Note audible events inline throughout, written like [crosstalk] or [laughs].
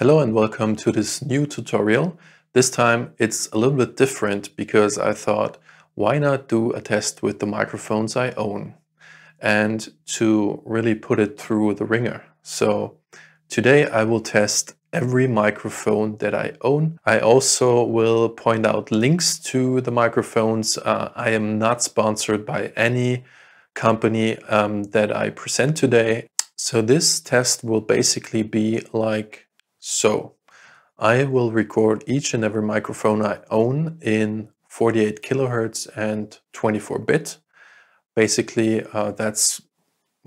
Hello and welcome to this new tutorial. This time it's a little bit different because I thought why not do a test with the microphones I own and to really put it through the ringer. So today I will test every microphone that I own. I also will point out links to the microphones. Uh, I am not sponsored by any company um, that I present today. So this test will basically be like so I will record each and every microphone I own in 48 kilohertz and 24 bit. Basically, uh, that's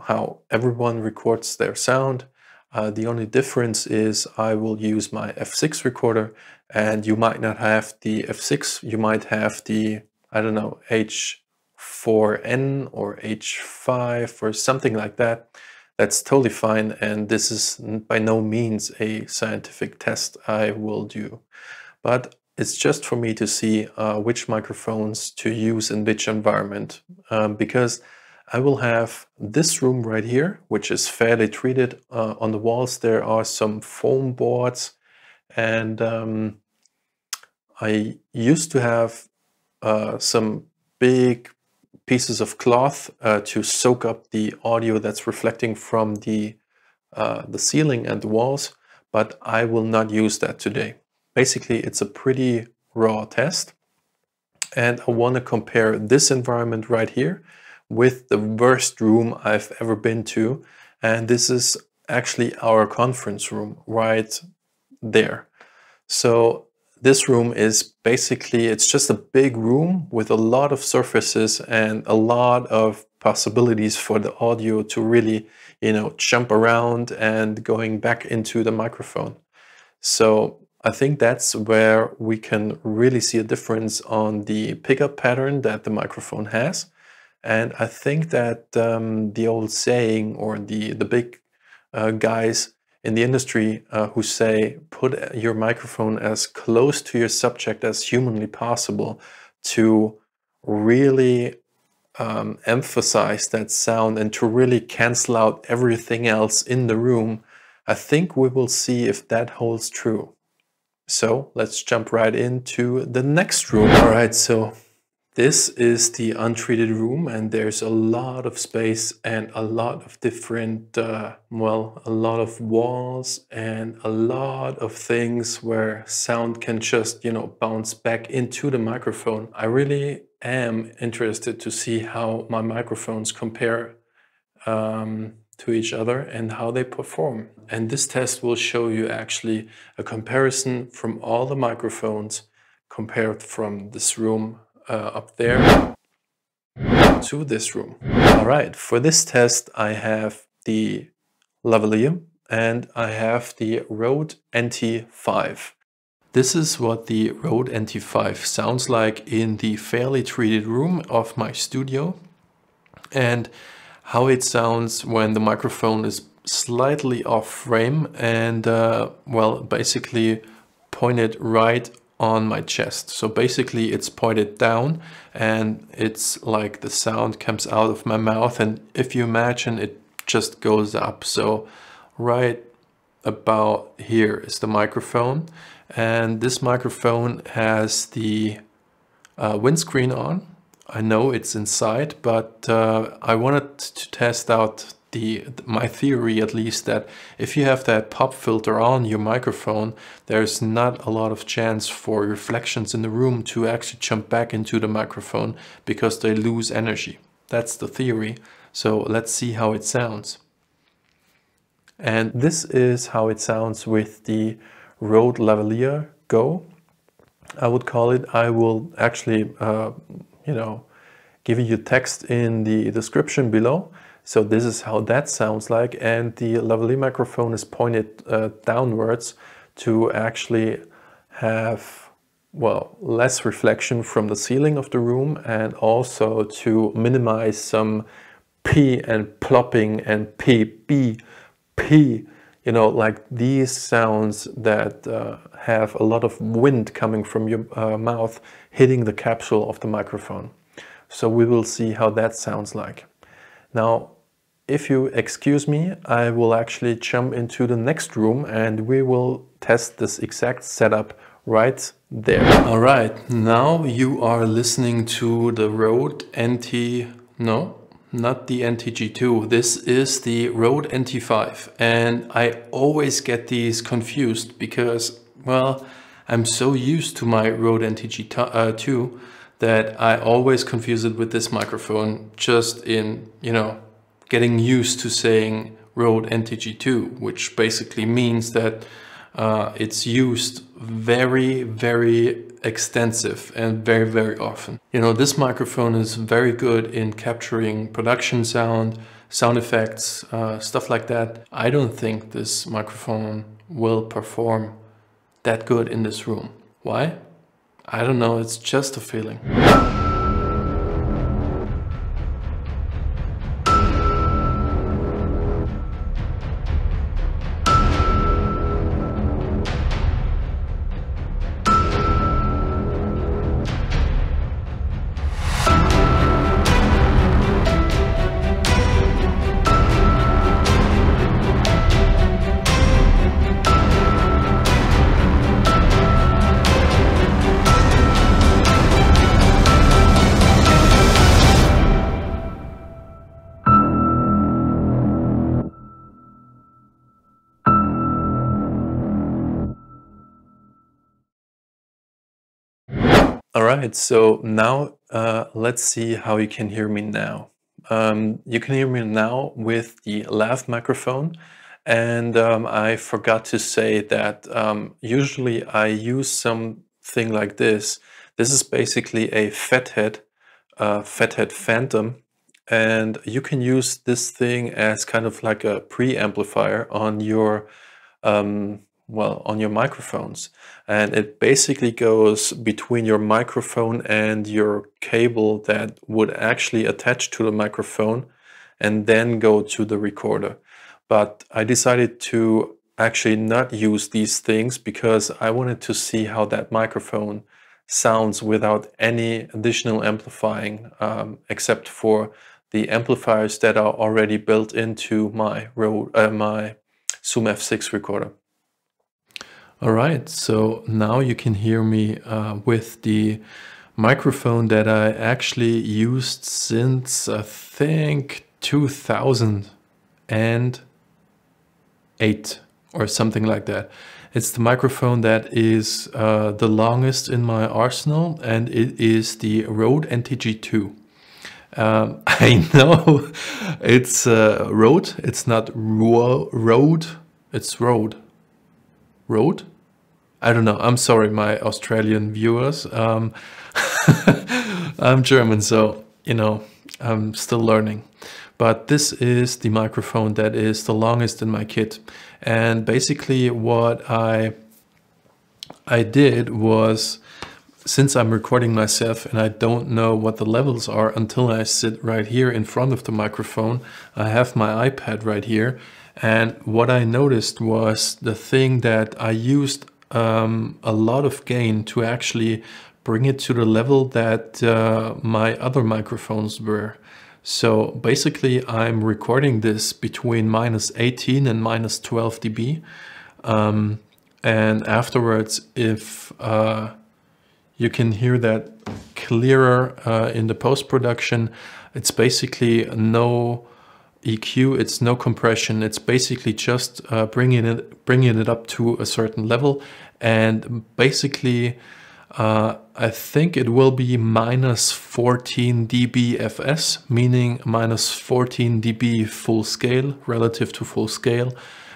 how everyone records their sound. Uh, the only difference is I will use my F6 recorder and you might not have the F6, you might have the, I don't know, H4n or H5 or something like that that's totally fine and this is by no means a scientific test I will do. But it's just for me to see uh, which microphones to use in which environment um, because I will have this room right here which is fairly treated. Uh, on the walls there are some foam boards and um, I used to have uh, some big pieces of cloth uh, to soak up the audio that's reflecting from the, uh, the ceiling and the walls, but I will not use that today. Basically, it's a pretty raw test. And I want to compare this environment right here with the worst room I've ever been to. And this is actually our conference room right there. So this room is basically, it's just a big room with a lot of surfaces and a lot of possibilities for the audio to really, you know, jump around and going back into the microphone. So I think that's where we can really see a difference on the pickup pattern that the microphone has. And I think that um, the old saying or the, the big uh, guys in the industry uh, who say put your microphone as close to your subject as humanly possible to really um, emphasize that sound and to really cancel out everything else in the room, I think we will see if that holds true. So let's jump right into the next room. All right, so this is the untreated room and there's a lot of space and a lot of different, uh, well, a lot of walls and a lot of things where sound can just, you know, bounce back into the microphone. I really am interested to see how my microphones compare um, to each other and how they perform. And this test will show you actually a comparison from all the microphones compared from this room up there to this room. All right, for this test, I have the lavalier and I have the Rode NT5. This is what the Rode NT5 sounds like in the fairly treated room of my studio and how it sounds when the microphone is slightly off frame and uh, well basically pointed right on my chest. So basically it's pointed down and it's like the sound comes out of my mouth and if you imagine it just goes up. So right about here is the microphone and this microphone has the uh, windscreen on. I know it's inside, but uh, I wanted to test out the my theory at least that if you have that pop filter on your microphone there's not a lot of chance for reflections in the room to actually jump back into the microphone because they lose energy. That's the theory. So let's see how it sounds. And this is how it sounds with the Rode Lavalier Go. I would call it I will actually uh, you know give you text in the description below so this is how that sounds like. And the lavalier microphone is pointed uh, downwards to actually have well less reflection from the ceiling of the room and also to minimize some p and plopping and p b p you know like these sounds that uh, have a lot of wind coming from your uh, mouth hitting the capsule of the microphone. So we will see how that sounds like now if you excuse me, I will actually jump into the next room and we will test this exact setup right there. All right, now you are listening to the Rode NT, no, not the NTG2. This is the Rode NT5 and I always get these confused because, well, I'm so used to my Rode NTG2 that I always confuse it with this microphone just in, you know, getting used to saying Rode NTG2, which basically means that uh, it's used very, very extensive and very, very often. You know, this microphone is very good in capturing production sound, sound effects, uh, stuff like that. I don't think this microphone will perform that good in this room. Why? I don't know, it's just a feeling. All right, so now uh, let's see how you can hear me now. Um, you can hear me now with the lav microphone and um, I forgot to say that um, usually I use something like this. This is basically a FetHead, uh, FetHead Phantom and you can use this thing as kind of like a preamplifier on your um, well, on your microphones. And it basically goes between your microphone and your cable that would actually attach to the microphone and then go to the recorder. But I decided to actually not use these things because I wanted to see how that microphone sounds without any additional amplifying um, except for the amplifiers that are already built into my, uh, my Zoom F6 recorder. All right, so now you can hear me uh, with the microphone that I actually used since I think 2008 or something like that. It's the microphone that is uh, the longest in my arsenal and it is the Rode NTG2. Um, [laughs] I know it's uh, Rode, it's not Ro Rode, it's Rode. Rode? I don't know. I'm sorry, my Australian viewers. Um, [laughs] I'm German, so, you know, I'm still learning. But this is the microphone that is the longest in my kit. And basically what I, I did was, since I'm recording myself and I don't know what the levels are until I sit right here in front of the microphone, I have my iPad right here. And what I noticed was the thing that I used um, a lot of gain to actually bring it to the level that uh, my other microphones were. So basically I'm recording this between minus 18 and minus 12 dB. Um, and afterwards, if uh, you can hear that clearer uh, in the post-production, it's basically no EQ, it's no compression. It's basically just uh, bringing it bringing it up to a certain level, and basically, uh, I think it will be minus 14 dB FS, meaning minus 14 dB full scale relative to full scale,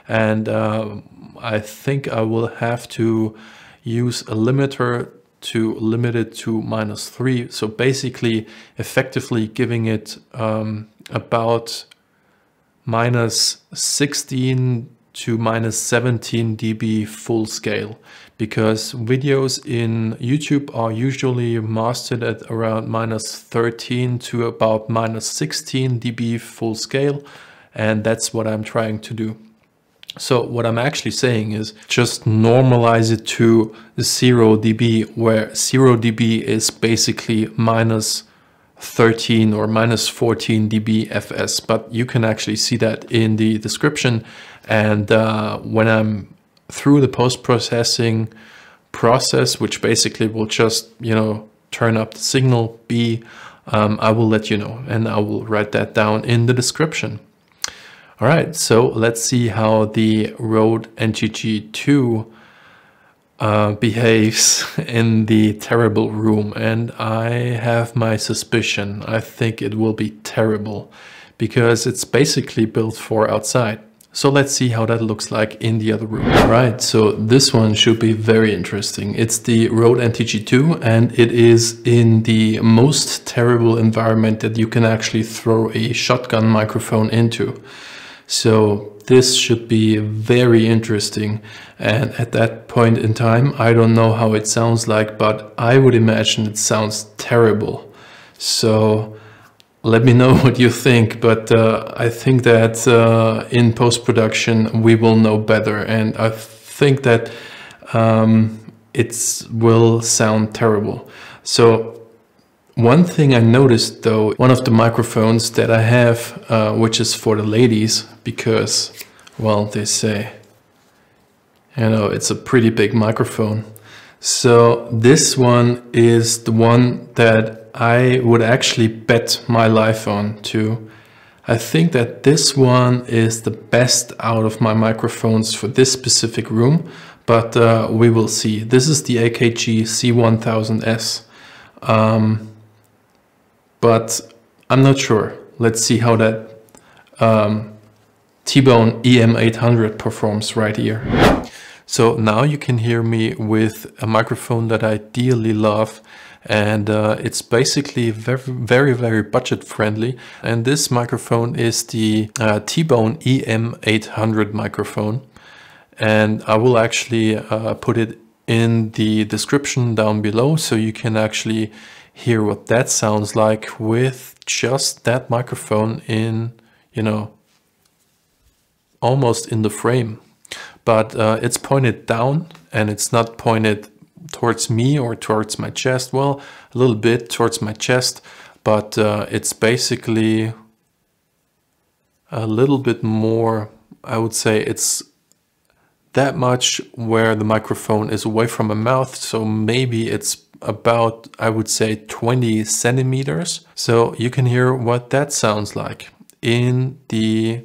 and uh, I think I will have to use a limiter to limit it to minus three. So basically, effectively giving it um, about minus 16 to minus 17 dB full scale because videos in YouTube are usually mastered at around minus 13 to about minus 16 dB full scale and that's what I'm trying to do. So what I'm actually saying is just normalize it to 0 dB where 0 dB is basically minus 13 or minus 14 dB FS, but you can actually see that in the description. And uh, when I'm through the post-processing process, which basically will just, you know, turn up the signal B, um, I will let you know and I will write that down in the description. All right, so let's see how the Rode NTG2 uh, behaves [laughs] in the terrible room and I have my suspicion. I think it will be terrible because it's basically built for outside. So let's see how that looks like in the other room. All right, so this one should be very interesting. It's the Rode NTG2 and it is in the most terrible environment that you can actually throw a shotgun microphone into. So this should be very interesting. And at that point in time, I don't know how it sounds like, but I would imagine it sounds terrible. So let me know [laughs] what you think, but uh, I think that uh, in post-production we will know better. And I think that um, it will sound terrible. So one thing I noticed though, one of the microphones that I have, uh, which is for the ladies, because, well, they say, you know, it's a pretty big microphone. So this one is the one that I would actually bet my life on too. I think that this one is the best out of my microphones for this specific room, but uh, we will see. This is the AKG C1000S. Um, but I'm not sure. Let's see how that um, T-Bone EM800 performs right here. So now you can hear me with a microphone that I dearly love and uh, it's basically very, very, very budget friendly. And this microphone is the uh, T-Bone EM800 microphone. And I will actually uh, put it in the description down below so you can actually hear what that sounds like with just that microphone in, you know, almost in the frame. But uh, it's pointed down and it's not pointed towards me or towards my chest. Well, a little bit towards my chest, but uh, it's basically a little bit more, I would say it's that much where the microphone is away from my mouth. So maybe it's about, I would say 20 centimeters. So you can hear what that sounds like in the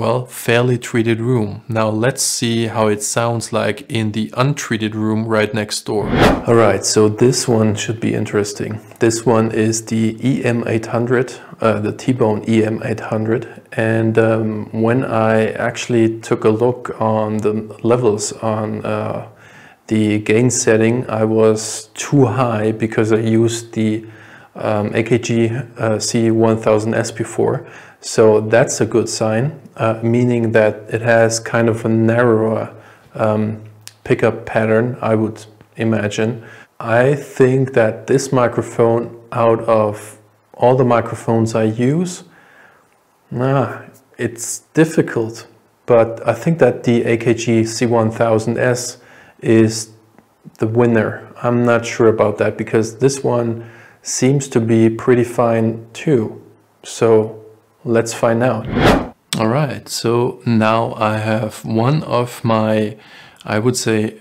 well, fairly treated room. Now let's see how it sounds like in the untreated room right next door. All right, so this one should be interesting. This one is the EM800, uh, the T-Bone EM800. And um, when I actually took a look on the levels on uh, the gain setting, I was too high because I used the um, AKG uh, C1000S before. So that's a good sign, uh, meaning that it has kind of a narrower um, pickup pattern, I would imagine. I think that this microphone, out of all the microphones I use, nah, it's difficult. But I think that the AKG C1000S is the winner. I'm not sure about that because this one seems to be pretty fine too. So Let's find out. All right, so now I have one of my, I would say,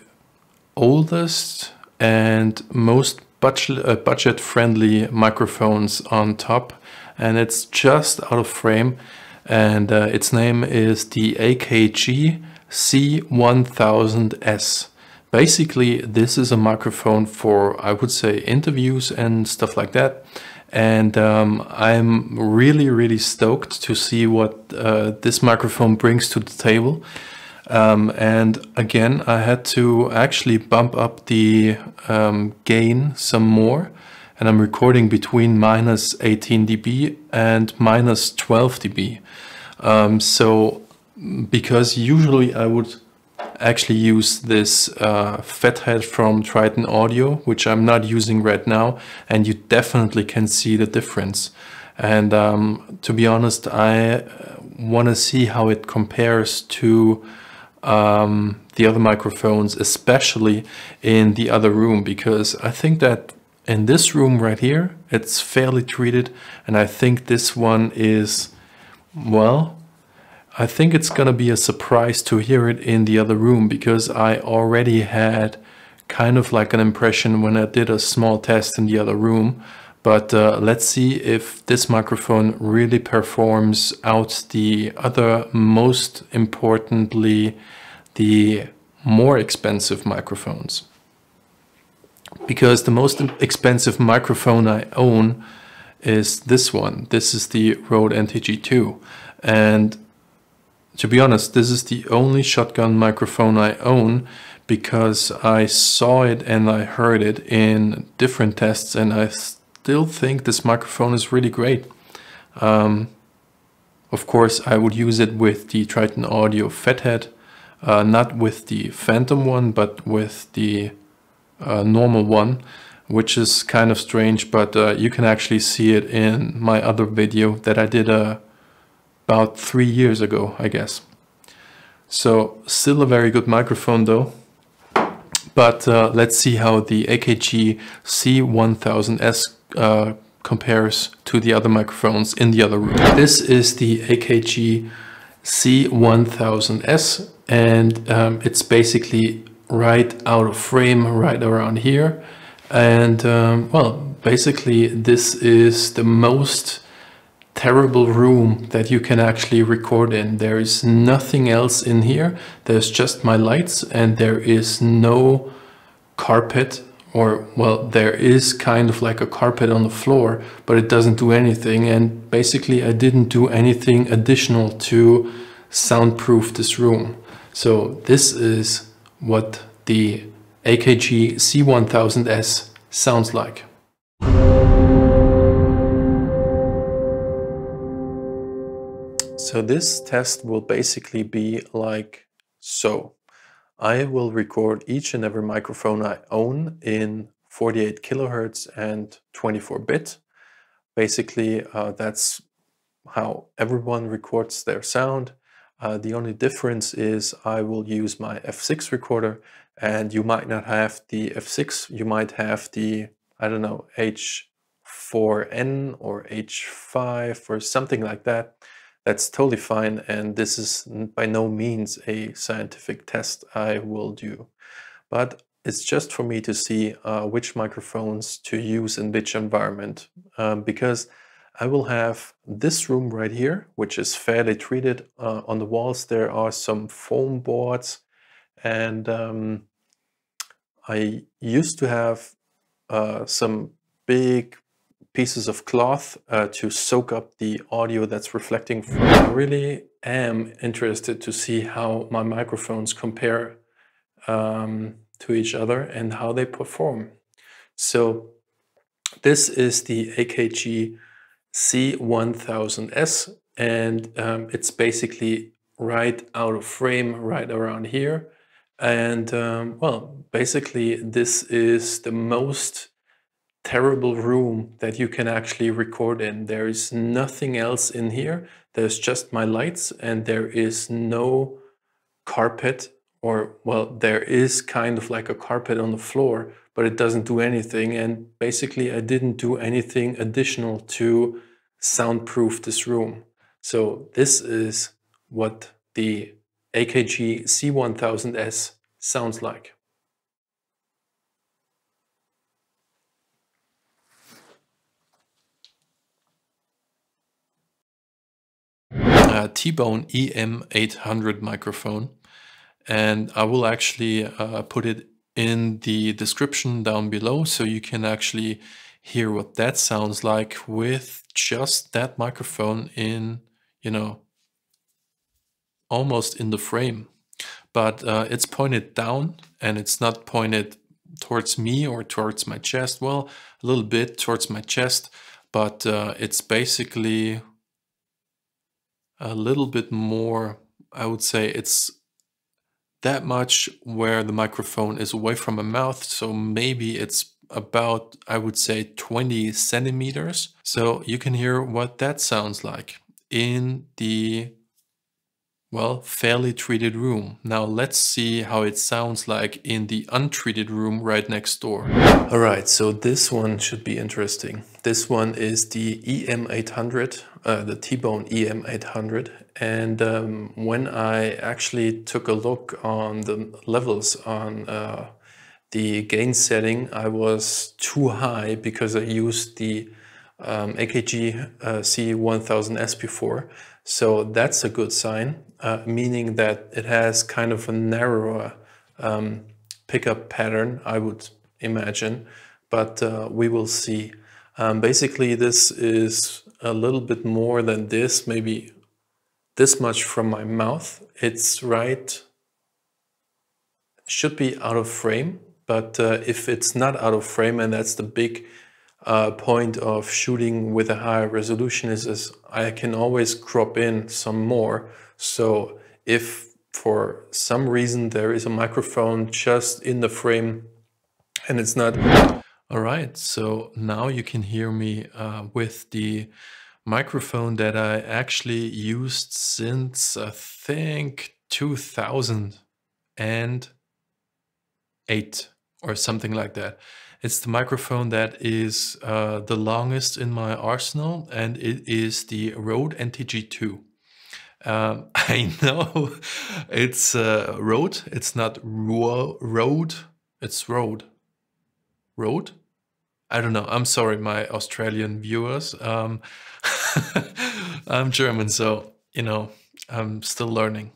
oldest and most uh, budget friendly microphones on top and it's just out of frame and uh, its name is the AKG C1000S. Basically, this is a microphone for, I would say, interviews and stuff like that and um, I'm really, really stoked to see what uh, this microphone brings to the table. Um, and again, I had to actually bump up the um, gain some more. And I'm recording between minus 18 dB and minus 12 dB. Um, so, because usually I would actually use this uh, FetHead from Triton Audio, which I'm not using right now, and you definitely can see the difference. And um, to be honest, I uh, want to see how it compares to um, the other microphones, especially in the other room, because I think that in this room right here, it's fairly treated. And I think this one is, well, I think it's gonna be a surprise to hear it in the other room because I already had kind of like an impression when I did a small test in the other room. But uh, let's see if this microphone really performs out the other, most importantly, the more expensive microphones because the most expensive microphone I own is this one. This is the Rode NTG2. And to be honest, this is the only shotgun microphone I own because I saw it and I heard it in different tests and I still think this microphone is really great. Um, of course, I would use it with the Triton Audio FetHead, uh, not with the Phantom one, but with the uh, normal one, which is kind of strange, but uh, you can actually see it in my other video that I did uh, about three years ago, I guess. So still a very good microphone though. But uh, let's see how the AKG C1000S uh, compares to the other microphones in the other room. This is the AKG C1000S and um, it's basically right out of frame right around here. And um, well, basically this is the most terrible room that you can actually record in. There is nothing else in here. There's just my lights and there is no carpet or well there is kind of like a carpet on the floor but it doesn't do anything and basically I didn't do anything additional to soundproof this room. So this is what the AKG C1000S sounds like. So this test will basically be like so. I will record each and every microphone I own in 48 kilohertz and 24 bit. Basically, uh, that's how everyone records their sound. Uh, the only difference is I will use my F6 recorder and you might not have the F6, you might have the, I don't know, H4n or H5 or something like that. That's totally fine and this is by no means a scientific test I will do. But it's just for me to see uh, which microphones to use in which environment um, because I will have this room right here, which is fairly treated. Uh, on the walls there are some foam boards and um, I used to have uh, some big pieces of cloth uh, to soak up the audio that's reflecting. I really am interested to see how my microphones compare um, to each other and how they perform. So this is the AKG C1000S and um, it's basically right out of frame right around here and um, well basically this is the most terrible room that you can actually record in there is nothing else in here there's just my lights and there is no carpet or well there is kind of like a carpet on the floor but it doesn't do anything. And basically I didn't do anything additional to soundproof this room. So this is what the AKG C1000S sounds like. Uh, T-Bone EM800 microphone and I will actually uh, put it in the description down below so you can actually hear what that sounds like with just that microphone in, you know, almost in the frame. But uh, it's pointed down and it's not pointed towards me or towards my chest. Well, a little bit towards my chest, but uh, it's basically a little bit more, I would say it's that much where the microphone is away from my mouth. So maybe it's about, I would say 20 centimeters. So you can hear what that sounds like in the well, fairly treated room. Now let's see how it sounds like in the untreated room right next door. All right, so this one should be interesting. This one is the EM800, uh, the T-Bone EM800. And um, when I actually took a look on the levels on uh, the gain setting, I was too high because I used the um, AKG uh, C1000S before. So that's a good sign, uh, meaning that it has kind of a narrower um, pickup pattern, I would imagine, but uh, we will see. Um, basically, this is a little bit more than this, maybe this much from my mouth. It's right, should be out of frame, but uh, if it's not out of frame, and that's the big uh, point of shooting with a higher resolution is, is I can always crop in some more. So if for some reason there is a microphone just in the frame and it's not... All right, so now you can hear me uh, with the microphone that I actually used since I think 2008 or something like that. It's the microphone that is uh, the longest in my arsenal, and it is the Rode NTG2. Um, [laughs] I know it's uh, Rode, it's not Ro Rode, it's Rode. Rode? I don't know. I'm sorry, my Australian viewers. Um, [laughs] I'm German, so, you know, I'm still learning.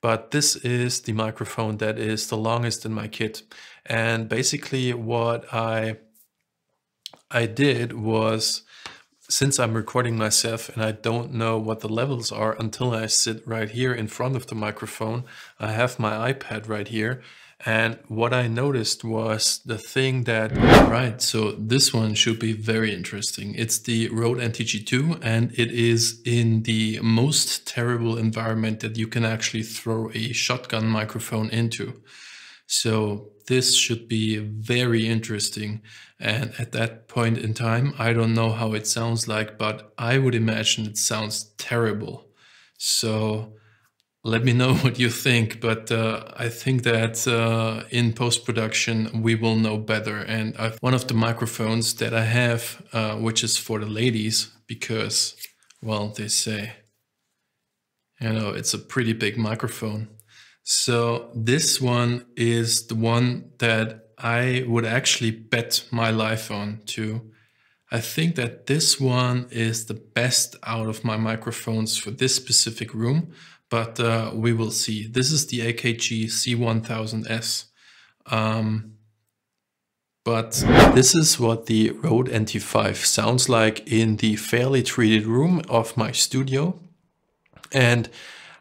But this is the microphone that is the longest in my kit. And basically what I I did was since I'm recording myself and I don't know what the levels are until I sit right here in front of the microphone, I have my iPad right here. And what I noticed was the thing that, right, so this one should be very interesting. It's the Rode NTG2 and it is in the most terrible environment that you can actually throw a shotgun microphone into. So this should be very interesting. And at that point in time, I don't know how it sounds like, but I would imagine it sounds terrible. So let me know [laughs] what you think. But uh, I think that uh, in post-production, we will know better. And I've, one of the microphones that I have, uh, which is for the ladies, because, well, they say, you know, it's a pretty big microphone. So this one is the one that I would actually bet my life on too. I think that this one is the best out of my microphones for this specific room, but uh, we will see. This is the AKG C1000S. Um, but this is what the Rode NT5 sounds like in the fairly treated room of my studio. And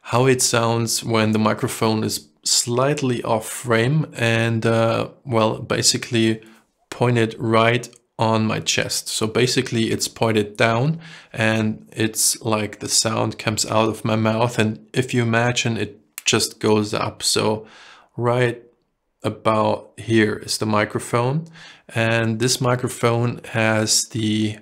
how it sounds when the microphone is slightly off frame and uh, well basically pointed right on my chest. So basically it's pointed down and it's like the sound comes out of my mouth and if you imagine it just goes up. So right about here is the microphone and this microphone has the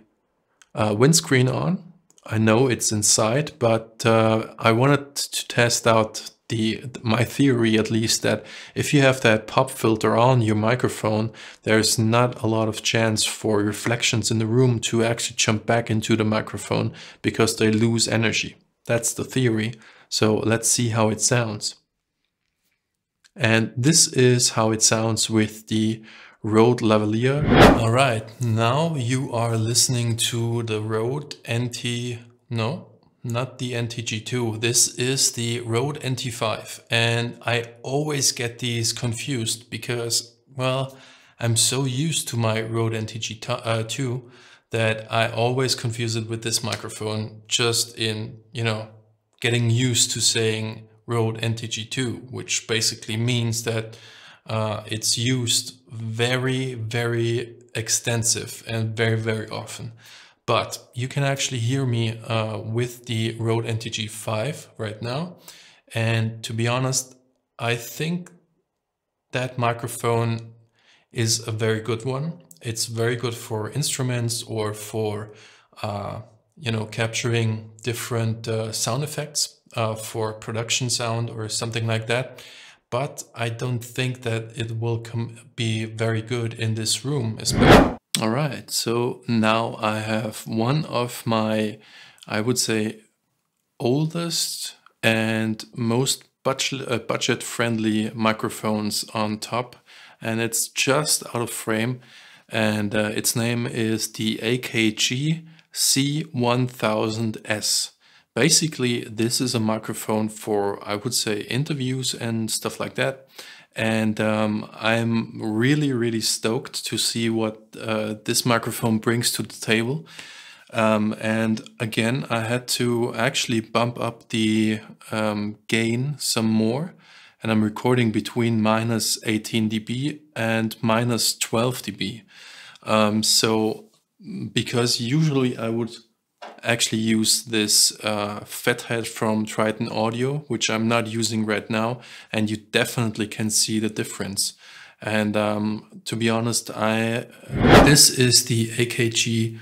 uh, windscreen on I know it's inside, but uh, I wanted to test out the my theory at least that if you have that pop filter on your microphone, there's not a lot of chance for reflections in the room to actually jump back into the microphone because they lose energy. That's the theory. So let's see how it sounds. And this is how it sounds with the Rode lavalier. All right, now you are listening to the Rode NT, no, not the NTG2. This is the Rode NT5. And I always get these confused because, well, I'm so used to my Rode NTG2 uh, that I always confuse it with this microphone just in, you know, getting used to saying Rode NTG2, which basically means that uh, it's used very, very extensive and very, very often. But you can actually hear me uh, with the Rode NTG 5 right now. And to be honest, I think that microphone is a very good one. It's very good for instruments or for, uh, you know, capturing different uh, sound effects. uh, for production sound or something like that. But I don't think that it will be very good in this room. All right, so now I have one of my, I would say, oldest and most budget, uh, budget friendly microphones on top and it's just out of frame and uh, its name is the AKG C1000S. Basically, this is a microphone for, I would say, interviews and stuff like that. And um, I'm really, really stoked to see what uh, this microphone brings to the table. Um, and again, I had to actually bump up the um, gain some more. And I'm recording between minus 18 dB and minus 12 dB. Um, so because usually I would actually use this uh, FetHead from Triton Audio, which I'm not using right now, and you definitely can see the difference. And um, to be honest, I this is the AKG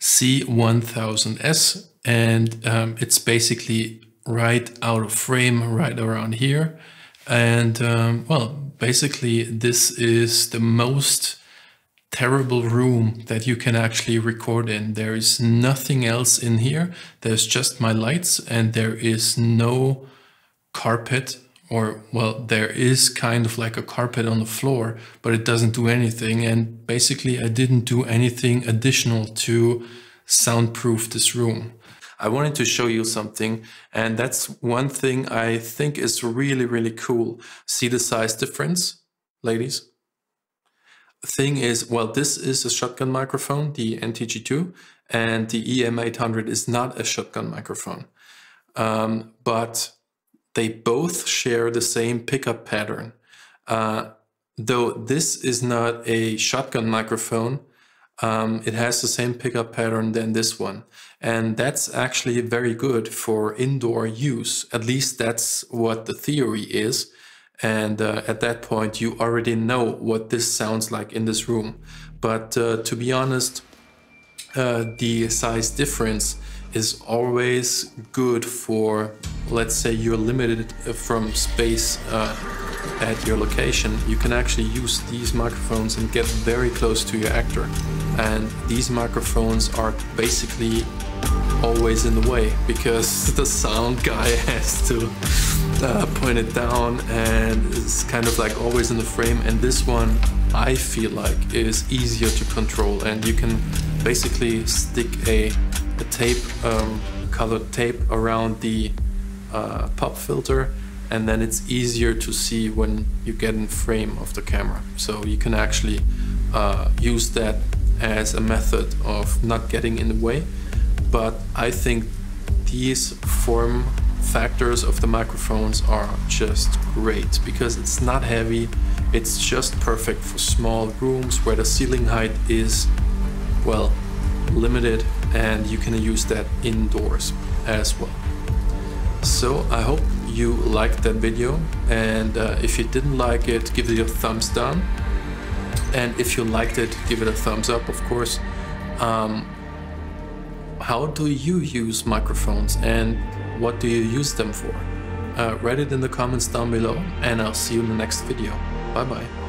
C1000S, and um, it's basically right out of frame, right around here. And um, well, basically this is the most terrible room that you can actually record in. There is nothing else in here. There's just my lights and there is no carpet or well, there is kind of like a carpet on the floor, but it doesn't do anything. And basically I didn't do anything additional to soundproof this room. I wanted to show you something and that's one thing I think is really, really cool. See the size difference, ladies? Thing is, well, this is a shotgun microphone, the NTG2, and the EM800 is not a shotgun microphone. Um, but they both share the same pickup pattern. Uh, though this is not a shotgun microphone, um, it has the same pickup pattern than this one. And that's actually very good for indoor use. At least that's what the theory is. And uh, at that point, you already know what this sounds like in this room. But uh, to be honest, uh, the size difference is always good for, let's say you're limited uh, from space uh, at your location. You can actually use these microphones and get very close to your actor. And these microphones are basically always in the way because [laughs] the sound guy [laughs] has to uh, point it down and it's kind of like always in the frame. And this one I feel like is easier to control. And you can basically stick a, a tape um, colored tape around the uh, pop filter. And then it's easier to see when you get in frame of the camera. So you can actually uh, use that as a method of not getting in the way but I think these form factors of the microphones are just great because it's not heavy, it's just perfect for small rooms where the ceiling height is, well, limited and you can use that indoors as well. So I hope you liked that video and uh, if you didn't like it, give it a thumbs down. And if you liked it, give it a thumbs up, of course. Um, how do you use microphones and what do you use them for? Uh, write it in the comments down below and I'll see you in the next video. Bye bye.